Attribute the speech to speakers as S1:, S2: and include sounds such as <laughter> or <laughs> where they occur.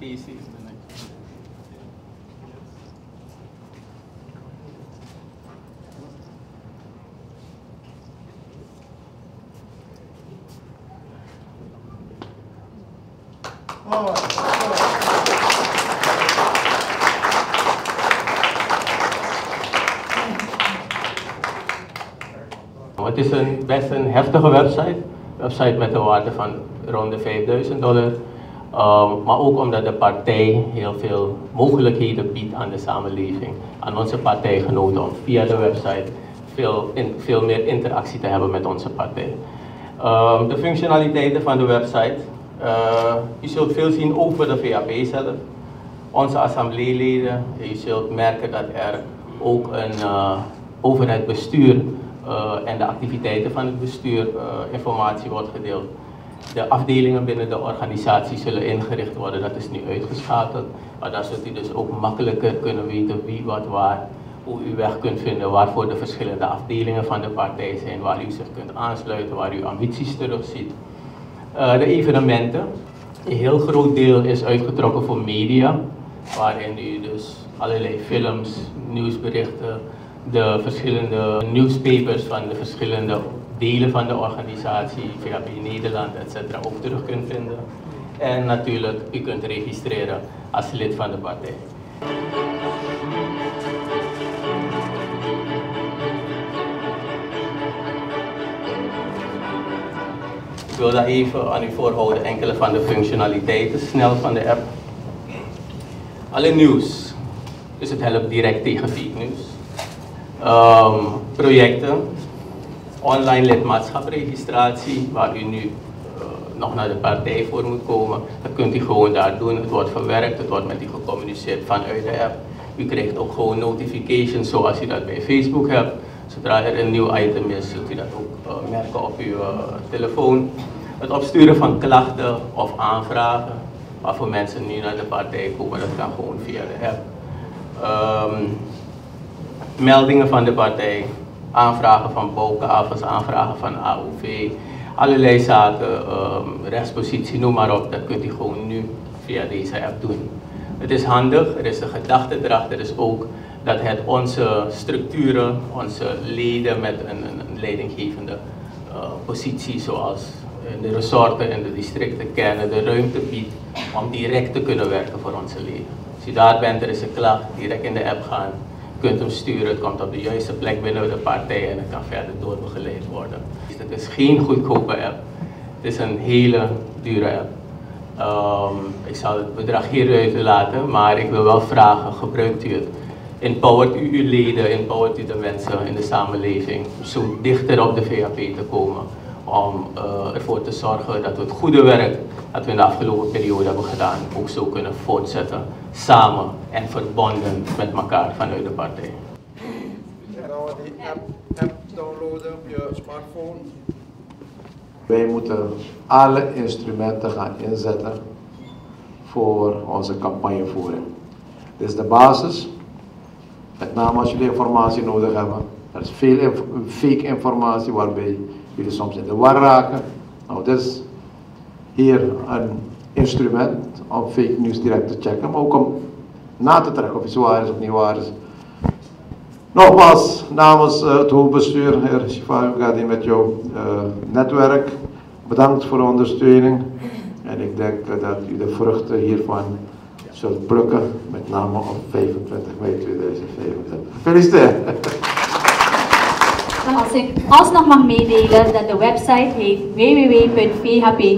S1: Casey is the next. Het is een, best een heftige website. Website met een waarde van rond de 5000 dollar. Um, maar ook omdat de partij heel veel mogelijkheden biedt aan de samenleving, aan onze partijgenoten, om via de website veel, in, veel meer interactie te hebben met onze partij. Um, de functionaliteiten van de website. Uh, je zult veel zien over de VAP zelf, onze assembleeleden. Je zult merken dat er ook een, uh, over het bestuur uh, en de activiteiten van het bestuur informatie wordt gedeeld. De afdelingen binnen de organisatie zullen ingericht worden, dat is nu uitgeschakeld. Maar daar zult u dus ook makkelijker kunnen weten wie, wat, waar, hoe u weg kunt vinden, waarvoor de verschillende afdelingen van de partij zijn, waar u zich kunt aansluiten, waar u ambities terugziet. Uh, de evenementen, een heel groot deel is uitgetrokken voor media, waarin u dus allerlei films, nieuwsberichten, de verschillende newspapers van de verschillende delen van de organisatie, VHP Nederland, etc. ook terug kunt vinden. En natuurlijk, u kunt registreren als lid van de partij. Ik wil daar even aan u voorhouden enkele van de functionaliteiten snel van de app. Alle nieuws, dus het helpt direct tegen fake news. Um, projecten, online lidmaatschapregistratie, waar u nu uh, nog naar de partij voor moet komen. Dat kunt u gewoon daar doen. Het wordt verwerkt, het wordt met u gecommuniceerd vanuit de app. U krijgt ook gewoon notifications zoals u dat bij Facebook hebt. Zodra er een nieuw item is, zult u dat ook uh, merken op uw uh, telefoon. Het opsturen van klachten of aanvragen, waarvoor mensen nu naar de partij komen, dat kan gewoon via de app. Um, meldingen van de partij, aanvragen van bouwkavels, aanvragen van AOV, allerlei zaken, um, rechtspositie, noem maar op, dat kunt u gewoon nu via deze app doen. Het is handig, er is een gedachte erachter, is ook dat het onze structuren, onze leden met een, een leidinggevende uh, positie zoals in de resorten en de districten kennen, de ruimte biedt om direct te kunnen werken voor onze leden. Als je daar bent, er is een klacht, direct in de app gaan, kunt hem sturen, het komt op de juiste plek binnen de partij en het kan verder doorbegeleid worden. Dus het is geen goedkope app, het is een hele dure app. Um, ik zal het bedrag hieruit laten, maar ik wil wel vragen, gebruikt u het? Empowert u uw leden, empowert u de mensen in de samenleving zo dichter op de VAP te komen om uh, ervoor te zorgen dat we het goede werk dat we in de afgelopen periode hebben gedaan ook zo kunnen voortzetten, samen en verbonden met elkaar vanuit de partij.
S2: En dan die app, app downloaden op je smartphone.
S3: Wij moeten alle instrumenten gaan inzetten voor onze campagnevoering. Dit is de basis, met name als jullie informatie nodig hebben. Er is veel inf fake informatie waarbij jullie soms in de war raken. Nou, dit is hier een instrument om fake news direct te checken, maar ook om na te trekken of iets waar is of niet waar is. Nogmaals, namens uh, het hoofdbestuur, heer Shifa, we gaan met jouw uh, netwerk. Bedankt voor de ondersteuning. En ik denk uh, dat u de vruchten hiervan zult plukken, met name op 25 mei 2025. Gefeliciteerd! <laughs>
S4: Alsnog mag meedelen dat de website heet www.vhp.sr.